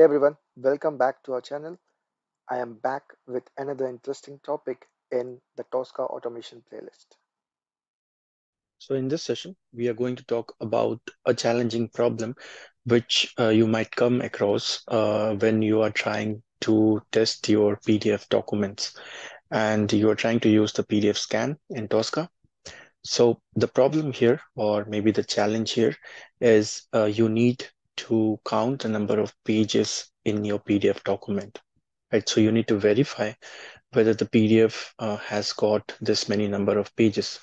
Hey everyone, welcome back to our channel. I am back with another interesting topic in the Tosca automation playlist. So in this session, we are going to talk about a challenging problem which uh, you might come across uh, when you are trying to test your PDF documents and you are trying to use the PDF scan in Tosca. So the problem here, or maybe the challenge here, is uh, you need to count the number of pages in your PDF document, right? So you need to verify whether the PDF uh, has got this many number of pages.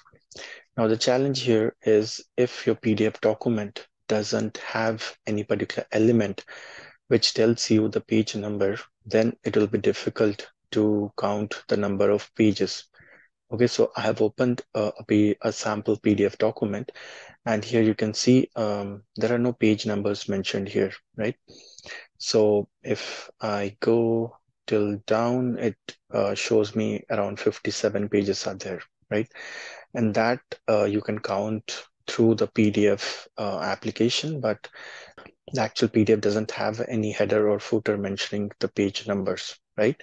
Now the challenge here is if your PDF document doesn't have any particular element which tells you the page number, then it will be difficult to count the number of pages. Okay, so I have opened a, a, a sample PDF document and here you can see um, there are no page numbers mentioned here, right? So if I go till down, it uh, shows me around 57 pages are there, right? And that uh, you can count through the PDF uh, application, but the actual PDF doesn't have any header or footer mentioning the page numbers, right?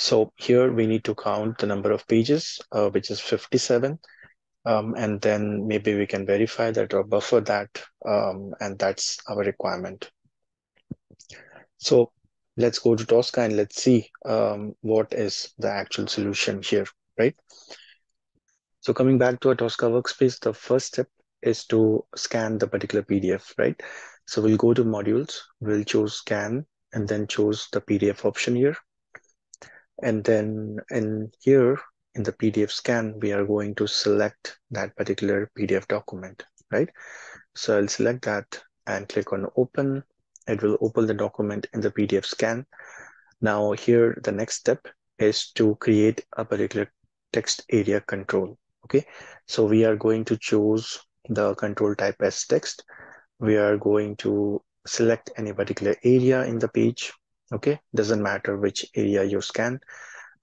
So here we need to count the number of pages, uh, which is 57. Um, and then maybe we can verify that or buffer that, um, and that's our requirement. So let's go to Tosca and let's see um, what is the actual solution here, right? So coming back to our Tosca workspace, the first step is to scan the particular PDF, right? So we'll go to modules, we'll choose scan, and then choose the PDF option here. And then in here, in the PDF scan, we are going to select that particular PDF document, right? So I'll select that and click on open. It will open the document in the PDF scan. Now here, the next step is to create a particular text area control. Okay, so we are going to choose the control type as text. We are going to select any particular area in the page. Okay, doesn't matter which area you scan.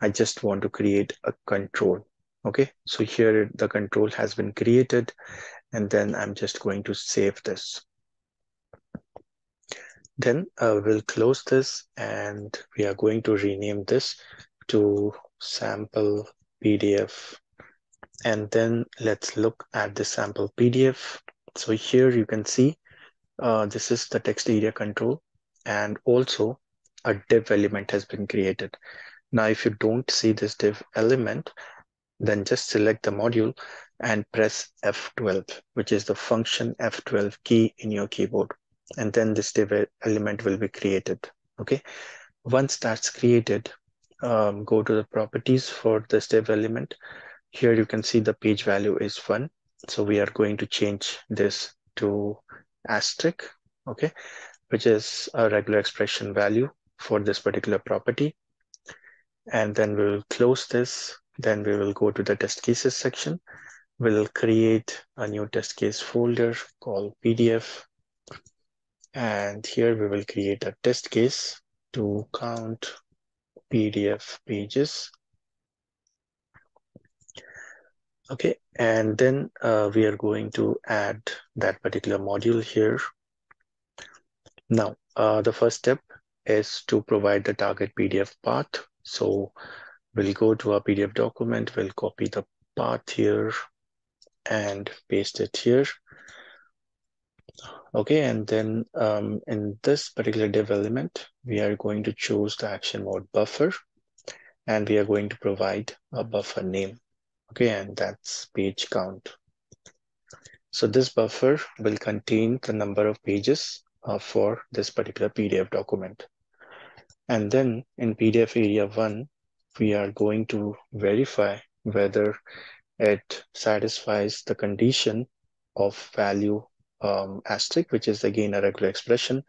I just want to create a control. Okay, so here the control has been created and then I'm just going to save this. Then uh, we'll close this and we are going to rename this to sample PDF. And then let's look at the sample PDF. So here you can see uh, this is the text area control and also a div element has been created. Now, if you don't see this div element, then just select the module and press F12, which is the function F12 key in your keyboard. And then this div element will be created. Okay. Once that's created, um, go to the properties for this div element. Here you can see the page value is one. So we are going to change this to asterisk, okay, which is a regular expression value for this particular property and then we will close this. Then we will go to the test cases section. We'll create a new test case folder called PDF. And here we will create a test case to count PDF pages. Okay, and then uh, we are going to add that particular module here. Now, uh, the first step is to provide the target PDF path so we'll go to our PDF document, we'll copy the path here and paste it here. Okay, and then um, in this particular div element, we are going to choose the action mode buffer and we are going to provide a buffer name. Okay, and that's page count. So this buffer will contain the number of pages uh, for this particular PDF document. And then in PDF area one, we are going to verify whether it satisfies the condition of value um, asterisk, which is again a regular expression,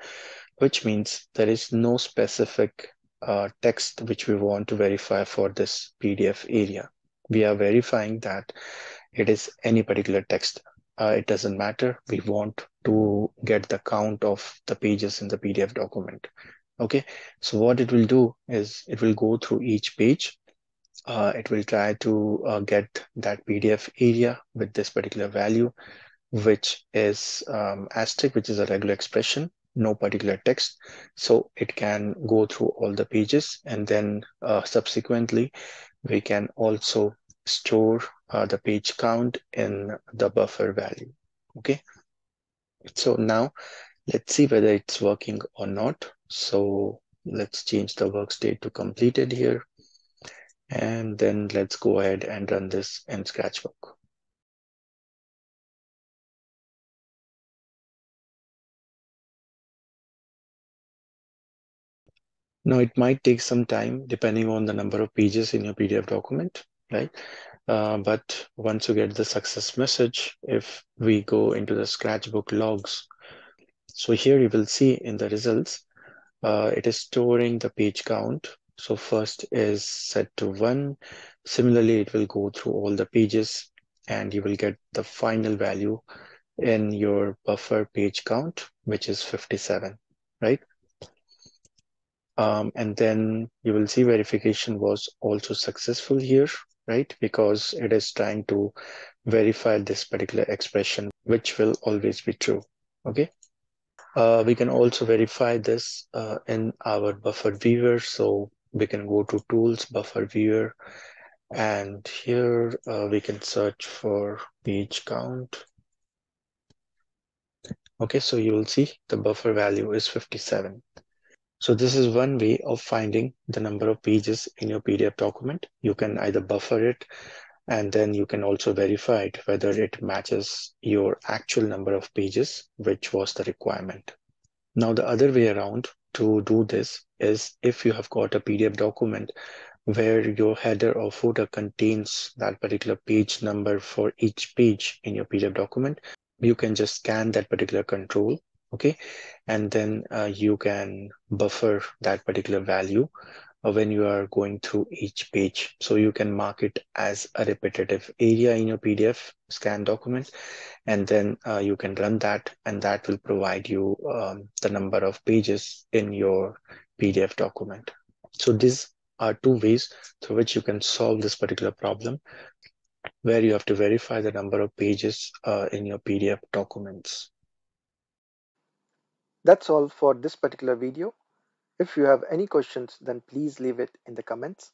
which means there is no specific uh, text which we want to verify for this PDF area. We are verifying that it is any particular text. Uh, it doesn't matter. We want to get the count of the pages in the PDF document. Okay, so what it will do is it will go through each page. Uh, it will try to uh, get that PDF area with this particular value, which is um, asterisk, which is a regular expression. no particular text. So it can go through all the pages and then uh, subsequently we can also store uh, the page count in the buffer value. Okay. So now let's see whether it's working or not. So let's change the work state to completed here. And then let's go ahead and run this in Scratchbook. Now it might take some time depending on the number of pages in your PDF document, right? Uh, but once you get the success message, if we go into the Scratchbook logs, so here you will see in the results, uh, it is storing the page count. So first is set to one. Similarly, it will go through all the pages and you will get the final value in your buffer page count, which is 57, right? Um, and then you will see verification was also successful here, right? Because it is trying to verify this particular expression, which will always be true, okay? Uh, we can also verify this uh, in our buffer viewer. So we can go to tools, buffer viewer, and here uh, we can search for page count. Okay, so you will see the buffer value is 57. So this is one way of finding the number of pages in your PDF document. You can either buffer it and then you can also verify it whether it matches your actual number of pages, which was the requirement. Now the other way around to do this is if you have got a PDF document where your header or footer contains that particular page number for each page in your PDF document, you can just scan that particular control okay and then uh, you can buffer that particular value when you are going through each page. So you can mark it as a repetitive area in your pdf scan document and then uh, you can run that and that will provide you um, the number of pages in your pdf document. So these are two ways through which you can solve this particular problem where you have to verify the number of pages uh, in your pdf documents. That's all for this particular video. If you have any questions, then please leave it in the comments.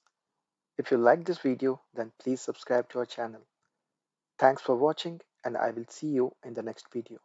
If you like this video, then please subscribe to our channel. Thanks for watching and I will see you in the next video.